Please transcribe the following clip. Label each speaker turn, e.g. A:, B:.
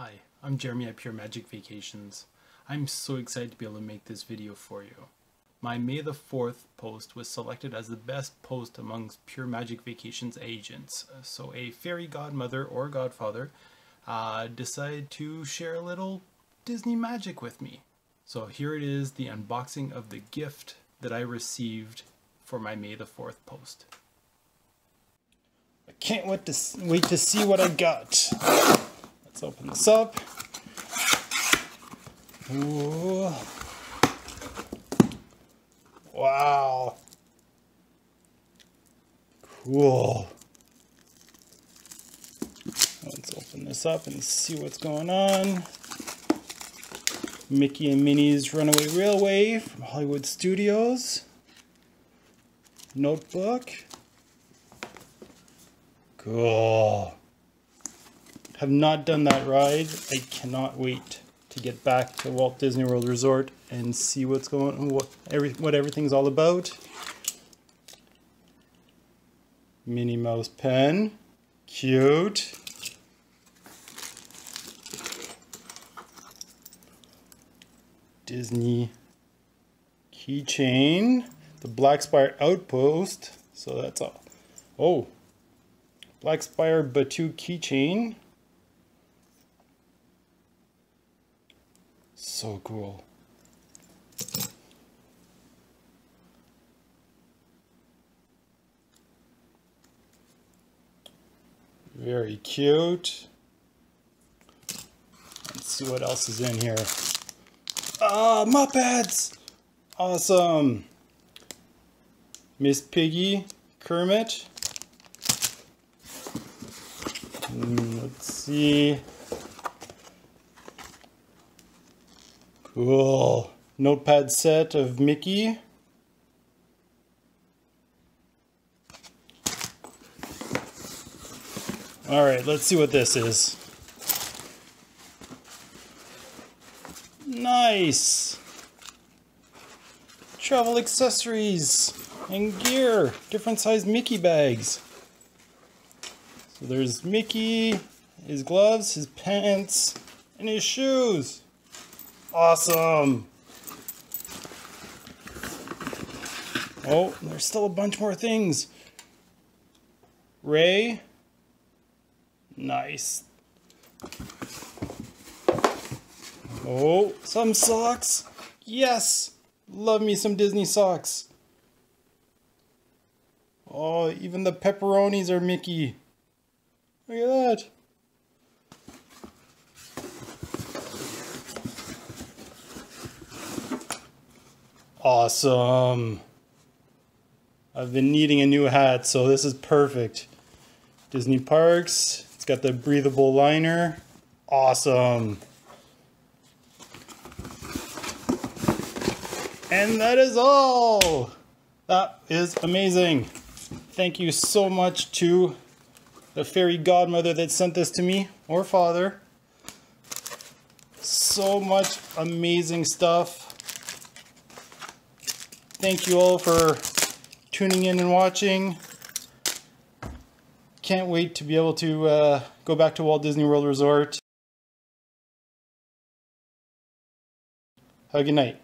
A: Hi, I'm Jeremie at Pure Magic Vacations. I'm so excited to be able to make this video for you. My May the 4th post was selected as the best post amongst Pure Magic Vacations agents. So a fairy godmother or godfather uh, decided to share a little Disney magic with me. So here it is, the unboxing of the gift that I received for my May the 4th post.
B: I can't wait to, wait to see what I got. Let's open this up. Ooh. Wow. Cool. Let's open this up and see what's going on. Mickey and Minnie's Runaway Railway from Hollywood Studios. Notebook. Cool. Have not done that ride. I cannot wait to get back to Walt Disney World Resort and see what's going on, what every what everything's all about. Minnie Mouse pen. Cute. Disney keychain. The Black Spire Outpost. So that's all. Oh, Black Spire Batuu keychain. So cool. Very cute. Let's see what else is in here. Ah, Muppets! Awesome. Miss Piggy, Kermit. Mm, let's see. Cool. Notepad set of Mickey. All right, let's see what this is. Nice. Travel accessories and gear. Different size Mickey bags. So there's Mickey, his gloves, his pants, and his shoes. Awesome. Oh, there's still a bunch more things. Rey. Nice. Oh, some socks. Yes. Love me some Disney socks. Oh, even the pepperonis are Mickey. Look at that. Awesome. I've been needing a new hat, so this is perfect. Disney Parks. It's got the breathable liner. Awesome. And that is all. That is amazing. Thank you so much to the fairy godmother that sent this to me, or father. So much amazing stuff. Thank you all for tuning in and watching. Can't wait to be able to uh, go back to Walt Disney World Resort. Have a good night.